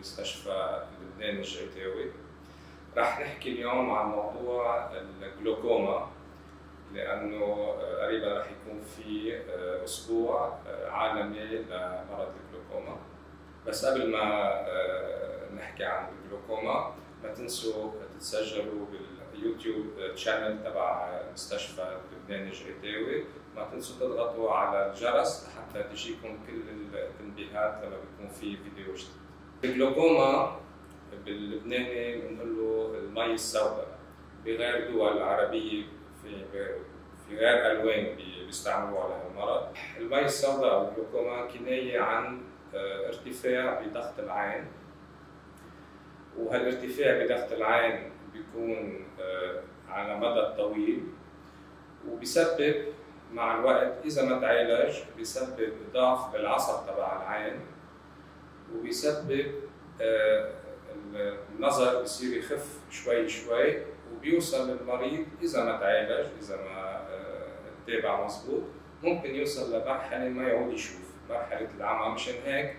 بمستشفى لبنان الجعيتاوي رح نحكي اليوم عن موضوع الجلوكوما لأنه قريبا رح يكون في أسبوع عالمي لمرض الجلوكوما. بس قبل ما نحكي عن الجلوكوما ما تنسوا تتسجلوا بال YouTube channel تبع مستشفى لبنان الجعيتاوي ما تنسوا تضغطوا على الجرس لحتى تجيكم كل التنبيهات لما بيكون في فيديو جديد. الجلوكوما باللبناني بنقول له المي السوداء. بغير دول عربية في في غير ألوان بيستعملوا على هالمرض. المي السوداء أو الجلوكوما كناية عن ارتفاع بضغط العين. وهالارتفاع بضغط العين بيكون على مدى طويل. وبيسبب مع الوقت إذا ما تعالج بيسبب ضعف بالعصب تبع العين. وبيسبب النظر بصير يخف شوي شوي وبيوصل المريض إذا ما تعالج إذا ما تابع مضبوط ممكن يوصل لمرحلة ما يعود يشوف مرحلة العمى. مشان هيك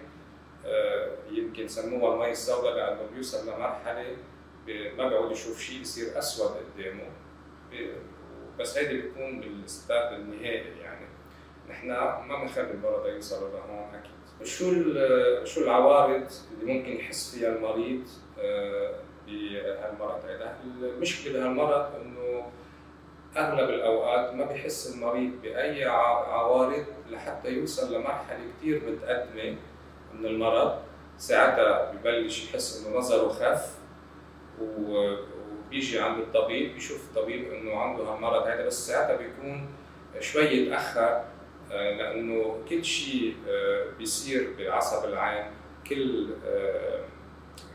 يمكن سموها المي السوداء لأنه بيوصل لمرحلة ما بيعود يشوف شيء بصير أسود قدامه. بس هيدي بتكون بالستاد النهائي يعني. نحن ما بنخلي المرضى يوصلوا لهون أكيد. شو شو العوارض اللي ممكن يحس فيها المريض بهالمرض؟ هذا المشكلة بهالمرض إنه أغلب الأوقات ما بيحس المريض بأي عوارض لحتى يوصل لمرحلة كثير متقدمة من المرض. ساعتها ببلش يحس إنه نظره خف وبيجي عند الطبيب بيشوف الطبيب إنه عنده هالمرض. هذا بس ساعتها بيكون شوي يتأخر لأنه كل شيء بيصير بعصب العين. كل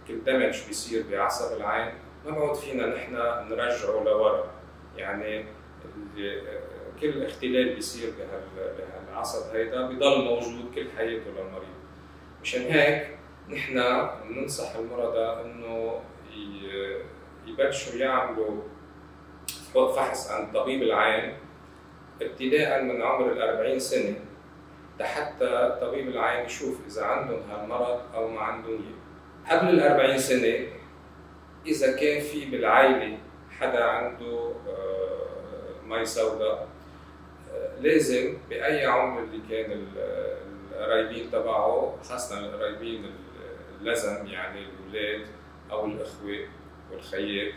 كل دمج بيصير بعصب العين. ما بعود فينا نحن نرجعه لورا. يعني كل اختلال بيصير بهالعصب هيدا. بضل موجود كل حياته للمريض. مشان هيك نحن بننصح المرضى إنه يبلشوا يعملوا فحص عند طبيب العين. ابتداء من عمر ال 40 سنه لحتى طبيب العين يشوف إذا عندهم هالمرض أو ما عندهم. قبل ال 40 سنة إذا كان في بالعائله حدا عنده مي سوداء لازم بأي عمر اللي كان القرايبين تبعه خاصة القرايبين اللزم يعني الأولاد أو الأخوة والخيات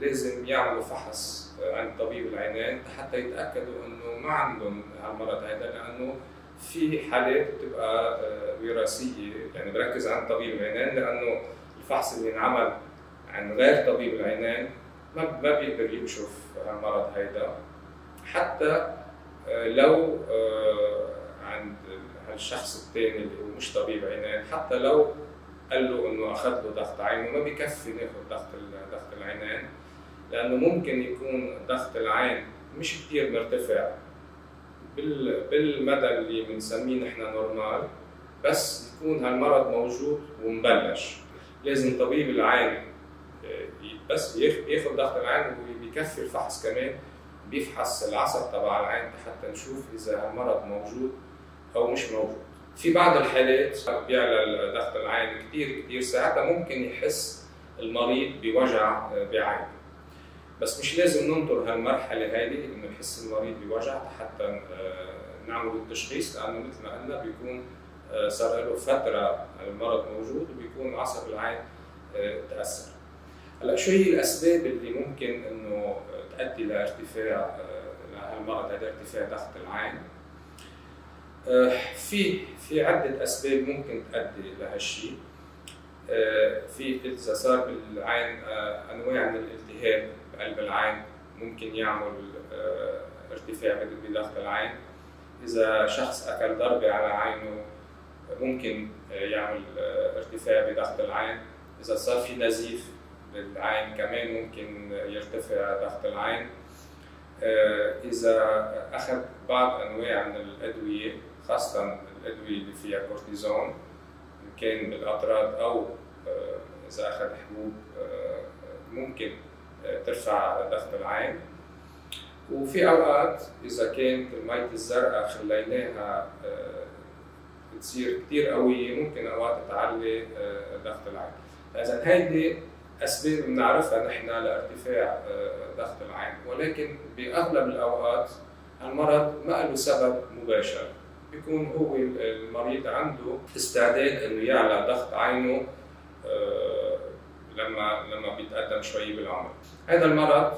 لازم يعملوا فحص عند طبيب العينين حتى يتأكدوا إنه ما عندهم هالمرض هذا لأنه في حالات بتبقى وراثية. يعني بركز عند طبيب العينين لأنه الفحص اللي انعمل عن غير طبيب العينين ما ما بيقدر يكشف هالمرض هيدا. حتى لو عند هالشخص الثاني اللي هو مش طبيب عينين حتى لو قال له إنه أخذ له ضغط عين وما بكفي ناخذ ضغط ضغط العينين لأنه ممكن يكون ضغط العين مش كثير مرتفع بالمدى اللي بنسميه نحن نورمال بس يكون هالمرض موجود ومبلش. لازم طبيب العين بس ياخذ ضغط العين وبيكفي الفحص كمان بيفحص العصب تبع العين حتى نشوف إذا هالمرض موجود أو مش موجود. في بعض الحالات بيعلى ضغط العين كثير كثير ساعتها ممكن يحس المريض بوجع بعينه بس مش لازم ننطر هالمرحلة هذه إنه يحس المريض بوجع حتى نعمل التشخيص لأنه مثل ما قلنا بيكون صار له فترة المرض موجود وبيكون عصب العين تأثر. هلأ شو هي الأسباب اللي ممكن إنه تؤدي لارتفاع لهالمرض هذا ارتفاع ضغط العين؟ في في عدة أسباب ممكن تؤدي لهالشيء في إذا صار بالعين أنواع من الالتهاب بقلب العين ممكن يعمل ارتفاع بضغط العين. إذا شخص أكل ضربة على عينه ممكن يعمل ارتفاع بضغط العين. إذا صار في نزيف بالعين كمان ممكن يرتفع ضغط العين. إذا أخذ بعض أنواع من الأدوية خاصة الأدوية اللي فيها كورتيزون إن كان بالأطراد أو إذا أخذ حبوب ممكن ترفع ضغط العين. وفي أوقات إذا كانت المية الزرقاء خليناها بتصير كثير قوية ممكن أوقات تعلي ضغط العين. فاذا هيدي أسباب بنعرفها نحن لارتفاع ضغط العين. ولكن بأغلب الأوقات المرض ما له سبب مباشر. بيكون هو المريض عنده استعداد إنه يعلى ضغط عينه لما لما بيتقدم شوي بالعمر. هذا المرض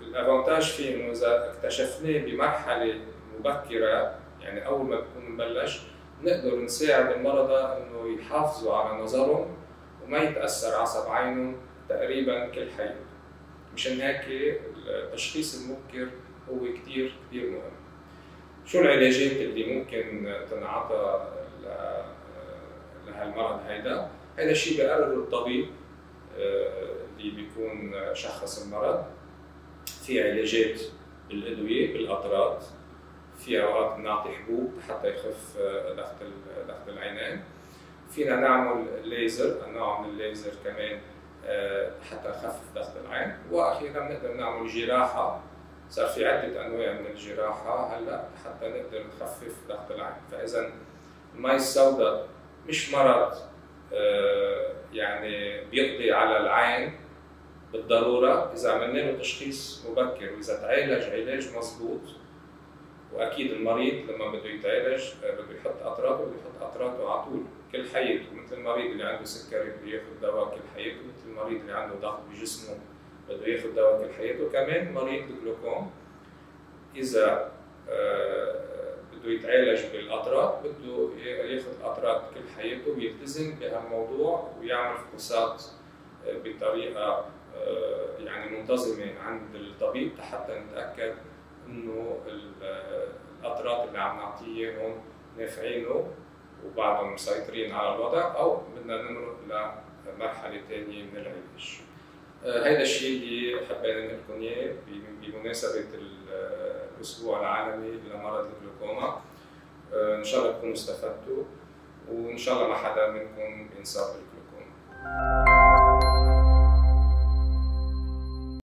الافونتاج فيه إنه إذا اكتشفناه بمرحلة مبكرة يعني أول ما بيكون مبلش نقدر نساعد المرضى إنه يحافظوا على نظرهم وما يتأثر عصب عينهم تقريبا كل حياته مشان هيك التشخيص المبكر هو كثير كثير مهم. شو العلاجات اللي ممكن تنعطى لهالمرض هيدا؟ هذا الشيء بيقرره الطبيب اللي بيكون شخص المرض. في علاجات بالأدوية بالاطراد في أوقات بنعطي حبوب حتى يخف ضغط ضغط العينين فينا نعمل ليزر انواع من الليزر كمان حتى نخفف ضغط العين. وأخيرا بنقدر نعمل جراحة صار في عدة أنواع من الجراحة هلأ حتى نقدر نخفف ضغط العين. فاذا المي السوداء مش مرض يعني بيقضي على العين بالضرورة. إذا عملنا له تشخيص مبكر وإذا تعالج علاج مضبوط وأكيد المريض لما بده يتعالج بده يحط اطراته بده يحط اطراته على طول. كل حياته مثل المريض اللي عنده سكري بده ياخذ دواء كل حياته مثل المريض اللي عنده ضغط بجسمه. بده ياخذ دواء كل حياته كمان مريض الجلوكوم إذا بده يتعالج بالأطراف بده ياخذ الأطراف كل حياته ويلتزم بهالموضوع ويعمل فحوصات بطريقة يعني منتظمة عند الطبيب حتى نتأكد إنه الأطراف اللي عم نعطيه هون نافعينه وبعدهم مسيطرين على الوضع أو بدنا نمرق لمرحلة ثانية من العلاج. هذا الشيء اللي حبينا لكم اياه بمناسبة الأسبوع العالمي لمرض الجلوكوما. إن شاء الله تكونوا استفدتوا وإن شاء الله ما حدا منكم ينصاب بالجلوكوما.